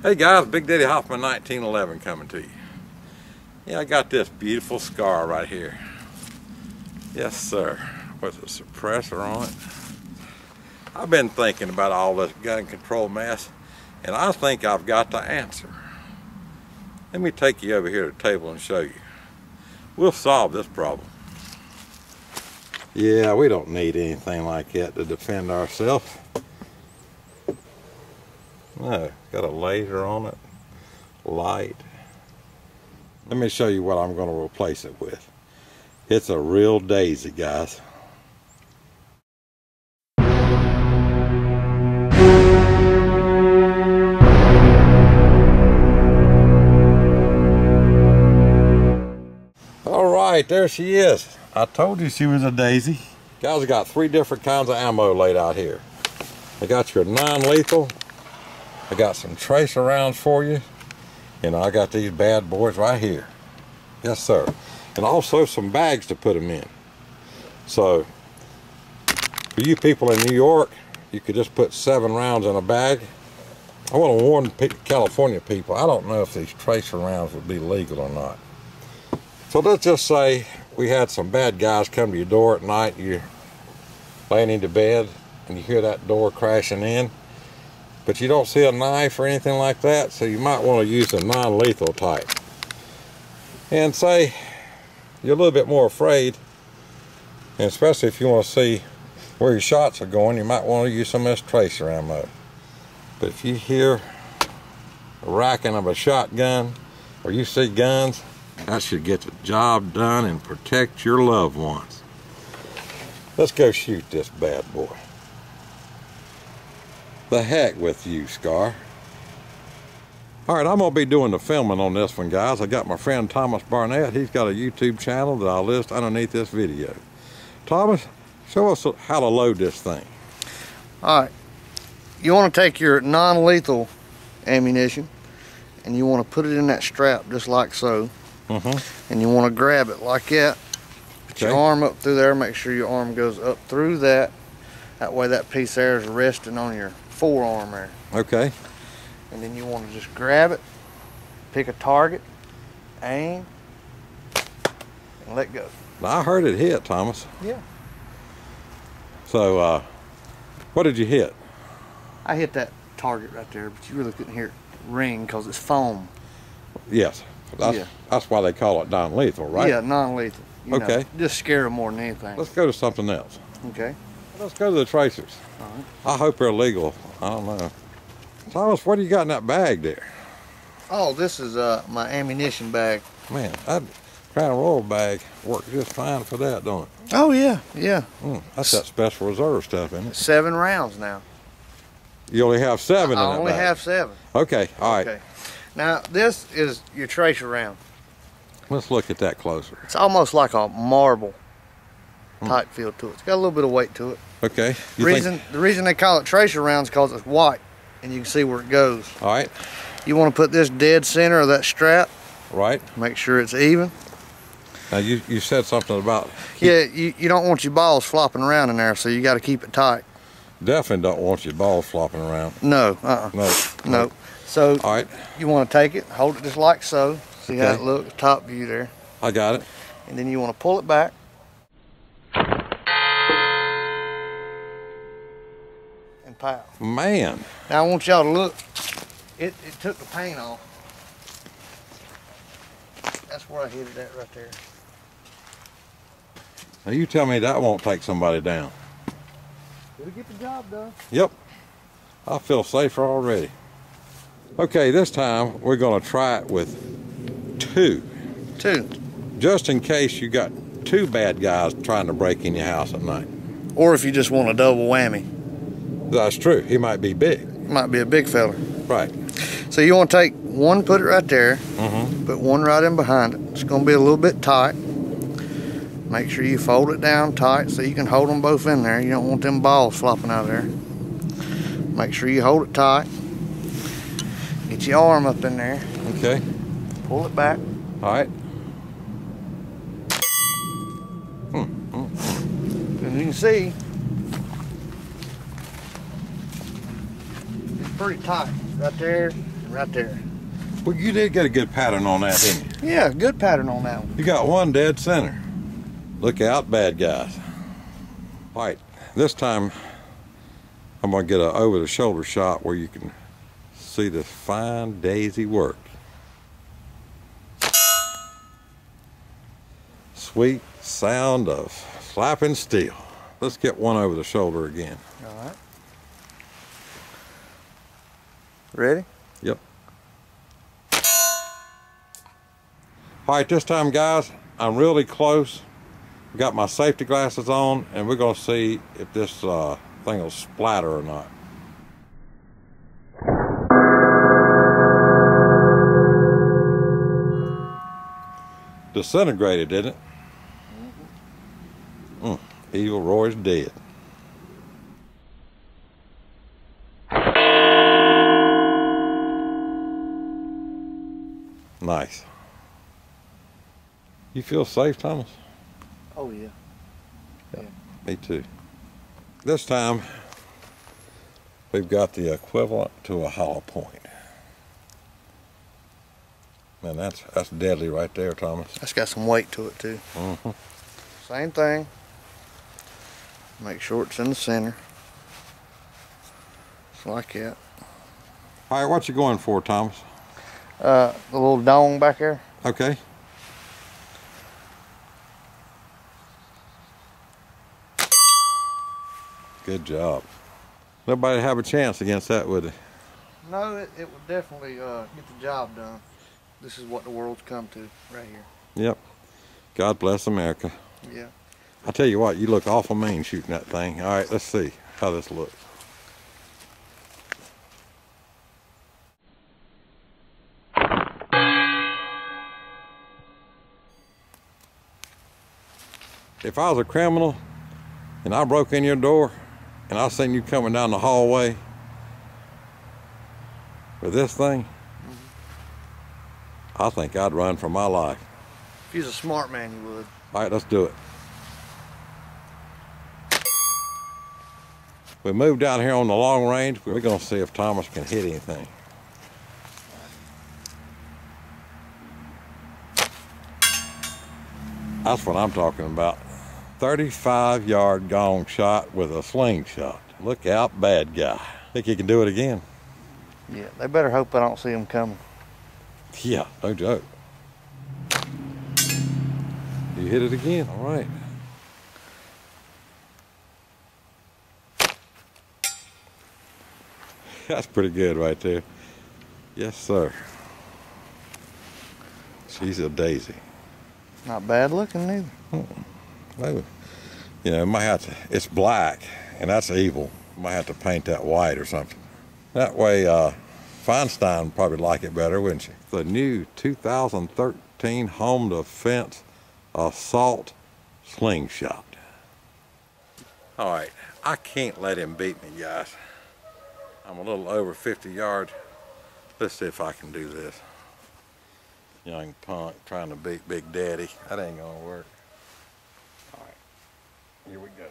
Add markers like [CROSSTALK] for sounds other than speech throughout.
Hey guys, Big Daddy Hoffman 1911 coming to you. Yeah, I got this beautiful scar right here. Yes, sir. With a suppressor on it. I've been thinking about all this gun control mess, and I think I've got the answer. Let me take you over here to the table and show you. We'll solve this problem. Yeah, we don't need anything like that to defend ourselves. No, got a laser on it, light. Let me show you what I'm going to replace it with. It's a real daisy, guys. All right, there she is. I told you she was a daisy. Guys, I got three different kinds of ammo laid out here. I got your non-lethal, I got some tracer rounds for you. And I got these bad boys right here. Yes, sir. And also some bags to put them in. So, for you people in New York, you could just put seven rounds in a bag. I want to warn California people, I don't know if these tracer rounds would be legal or not. So let's just say we had some bad guys come to your door at night, you're laying into bed, and you hear that door crashing in but you don't see a knife or anything like that so you might want to use a non-lethal type. And say you're a little bit more afraid and especially if you want to see where your shots are going you might want to use some of this tracer ammo. But if you hear a racking of a shotgun or you see guns that should get the job done and protect your loved ones. Let's go shoot this bad boy the heck with you, Scar. All right, I'm going to be doing the filming on this one, guys. I got my friend Thomas Barnett. He's got a YouTube channel that I'll list underneath this video. Thomas, show us how to load this thing. All right. You want to take your non-lethal ammunition and you want to put it in that strap just like so. Mm -hmm. And you want to grab it like that. Put okay. your arm up through there. Make sure your arm goes up through that. That way that piece there is resting on your forearm there. Okay. And then you want to just grab it, pick a target, aim, and let go. I heard it hit, Thomas. Yeah. So, uh, what did you hit? I hit that target right there, but you really couldn't hear it ring because it's foam. Yes. That's, yeah. that's why they call it non-lethal, right? Yeah, non-lethal. Okay. Know, just scare them more than anything. Let's go to something else. Okay. Let's go to the tracers. Right. I hope they're legal. I don't know. Thomas, what do you got in that bag there? Oh, this is uh, my ammunition bag. Man, that Crown Royal bag works just fine for that, don't it? Oh, yeah, yeah. Mm, that's that special reserve stuff, isn't it? Seven rounds now. You only have seven I in only bag. have seven. Okay, all right. Okay. Now, this is your tracer round. Let's look at that closer. It's almost like a marble. Hmm. type feel to it. It's got a little bit of weight to it. Okay. You reason think... the reason they call it tracer rounds because it's white and you can see where it goes. All right. You want to put this dead center of that strap. Right. Make sure it's even. Now you, you said something about Yeah, you, you don't want your balls flopping around in there, so you gotta keep it tight. Definitely don't want your balls flopping around. No, uh-uh. No. No. So All right. you want to take it, hold it just like so. See okay. how it looks, top view there. I got it. And then you want to pull it back. Pow. Man. Now I want y'all to look. It, it took the paint off. That's where I hit it at right there. Now you tell me that won't take somebody down. It'll get the job done. Yep. I feel safer already. Okay, this time we're going to try it with two. Two. Just in case you got two bad guys trying to break in your house at night. Or if you just want a double whammy. That's true. He might be big. Might be a big fella. Right. So you want to take one, put it right there, mm -hmm. put one right in behind it. It's going to be a little bit tight. Make sure you fold it down tight so you can hold them both in there. You don't want them balls flopping out of there. Make sure you hold it tight. Get your arm up in there. Okay. Pull it back. All right. Hmm. hmm. And you can see, pretty tight. right there, and right there. Well, you did get a good pattern on that, didn't you? Yeah, good pattern on that one. You got one dead center. Look out, bad guys. All right, this time I'm gonna get an over-the-shoulder shot where you can see this fine daisy work. Sweet sound of slapping steel. Let's get one over the shoulder again. All right. Ready? Yep. All right, this time, guys, I'm really close. Got my safety glasses on, and we're gonna see if this uh, thing will splatter or not. Disintegrated, didn't it? Mm, Evil Roy's dead. Nice. You feel safe, Thomas? Oh yeah. Yeah, Me too. This time, we've got the equivalent to a hollow point. Man, that's that's deadly right there, Thomas. That's got some weight to it too. Mm -hmm. Same thing. Make sure it's in the center. Just like that. All right, what you going for, Thomas? Uh, the little gong back there. Okay. Good job. Nobody have a chance against that, would they? No, it, it would definitely uh, get the job done. This is what the world's come to right here. Yep. God bless America. Yeah. I tell you what, you look awful mean shooting that thing. All right, let's see how this looks. If I was a criminal and I broke in your door and I seen you coming down the hallway with this thing, mm-hmm. I think I'd run for my life. If he's a smart man, you would. All right, let's do it. We moved down here on the long range. We're gonna see if Thomas can hit anything. That's what I'm talking about. 35 yard gong shot with a slingshot. Look out, bad guy. Think he can do it again? Yeah. They better hope I don't see him coming. Yeah, no joke. You hit it again, all right. [LAUGHS] That's pretty good right there. Yes, sir. She's a daisy. Not bad looking neither. Well, you know, might have to, it's black, and that's evil. Might have to paint that white or something. That way, uh, Feinstein would probably like it better, wouldn't she? The new 2013 Home Defense Assault Slingshot. All right, I can't let him beat me, guys. I'm a little over 50 yards. Let's see if I can do this. Young punk trying to beat Big Daddy. That ain't gonna work. All right, here we go.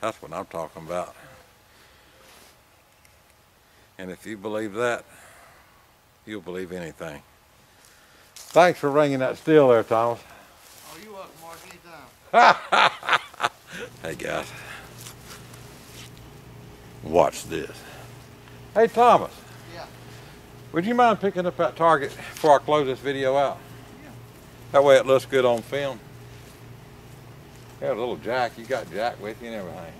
That's what I'm talking about. And if you believe that, you'll believe anything. Thanks for ringing that steel there, Thomas. Oh, you welcome, Mark, anytime. [LAUGHS] Hey guys, watch this. Hey Thomas. Yeah. Would you mind picking up that target before I close this video out? Yeah. That way it looks good on film. Yeah, a little jack. You got jack with you and everything.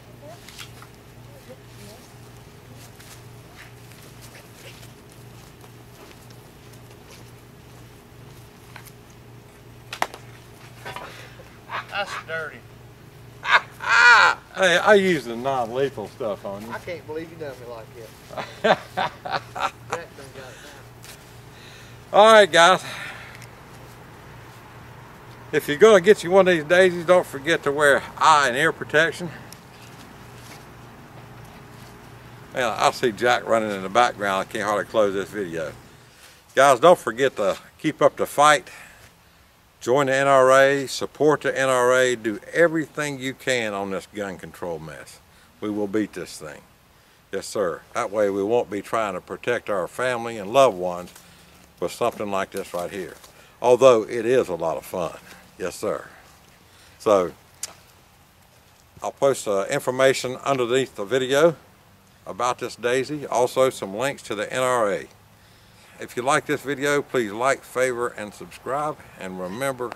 That's dirty. [LAUGHS] Hey, I use the non-lethal stuff on you. I can't believe you done me like that. [LAUGHS] Jack done got it down. All right, guys. If you're gonna get you one of these daisies, don't forget to wear eye and ear protection. Man, I see Jack running in the background. I can't hardly close this video. Guys, don't forget to keep up the fight. Join the NRA, support the NRA, do everything you can on this gun control mess. We will beat this thing. Yes, sir. That way we won't be trying to protect our family and loved ones with something like this right here. Although it is a lot of fun. Yes, sir. So, I'll post uh, information underneath the video about this daisy. Also, some links to the NRA. If you like this video, please like, favor, and subscribe. And remember,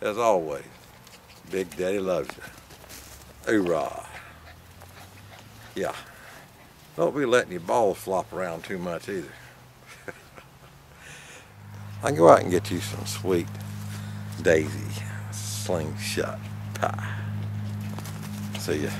as always, Big Daddy loves you. Hoorah. Yeah. Don't be letting your balls flop around too much either. I can go out and get you some sweet daisy slingshot pie. See ya.